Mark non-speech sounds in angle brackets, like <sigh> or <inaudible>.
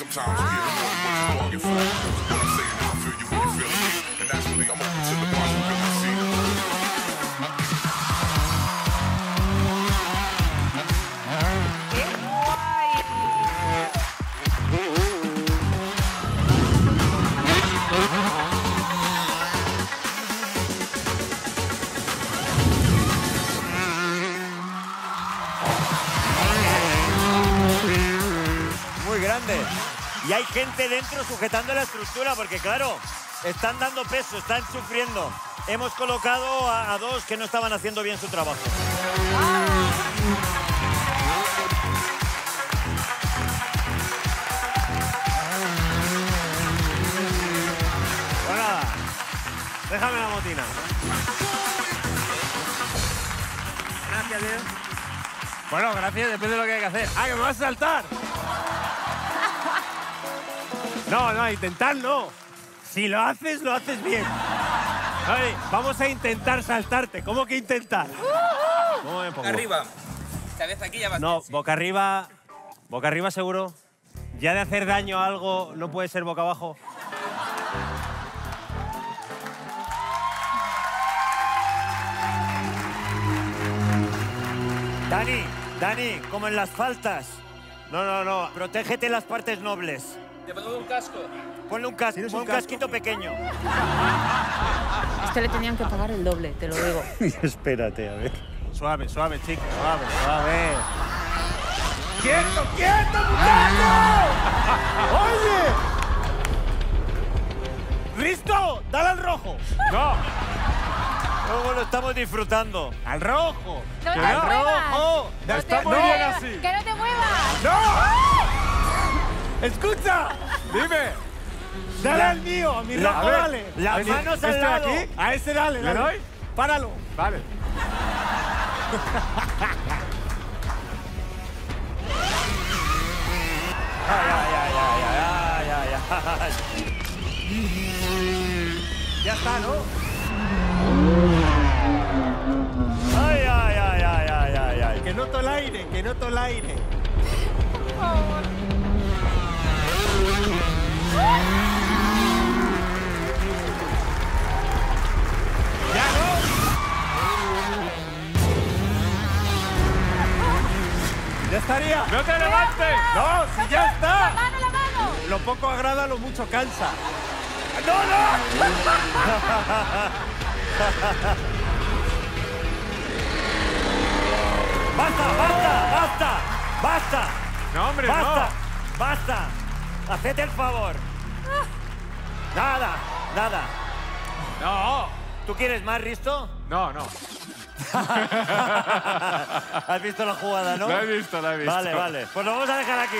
sometimes you get you you when you feel me. And naturally, I'm open to the. Muy grande. Y hay gente dentro sujetando la estructura porque, claro, están dando peso, están sufriendo. Hemos colocado a, a dos que no estaban haciendo bien su trabajo. Bueno, nada. Déjame la motina. Gracias, Leo. Bueno, gracias, depende de lo que hay que hacer. ¡Ah, que me vas a saltar! No, no, intentar no. Si lo haces, lo haces bien. Ay, vamos a intentar saltarte. ¿Cómo que intentar? ¿Cómo me pongo? Arriba. Vez aquí ya vas No, boca arriba. Boca arriba seguro. Ya de hacer daño a algo no puede ser boca abajo. Dani, Dani, como en las faltas. No, no, no. Protégete las partes nobles. Te pongo un casco. Ponle un, cas- ¿Tienes pon un un casco? casquito pequeño. Este le tenían que pagar el doble, te lo digo. <laughs> Espérate, a ver. Suave, suave, chico, suave, suave. ¡Quieto, quieto, muchacho! <laughs> ¡Oye! ¡Risto! ¡Dale al rojo! ¡No! Luego lo estamos disfrutando. ¡Al rojo! ¡No te ¡Al muevas! rojo! ¡No ¡Está te muy bien muevas! así! ¡Que no te muevas! ¡No! ¡Escucha! Dime. Dale al mío, a mi La- rojo, a ver, dale. las ¿A mi- manos al este lado. aquí? A ese dale, ¿Le dale. doy? Páralo. Vale. Ay, ay, ay, ay, ay, ay, ay, ay. Ya está, ¿no? Ay, ay, ay, ay, ay, ay, ay. Que noto el aire, que noto el aire. ¡Ya no! ¡Ya estaría! ¡No te levantes! ¡No, si ya ¡La está! mano, la mano! Lo poco agrada, lo mucho cansa. <laughs> ¡Basta, basta, basta! ¡Basta! No, hombre, ¡Basta! ¡Basta! ¡Hacete el favor! Nada, nada. no. ¿Tú quieres más, Risto? No, no. <laughs> Has visto la jugada, ¿no? La he visto, la he visto. Vale, vale. Pues lo vamos a dejar aquí.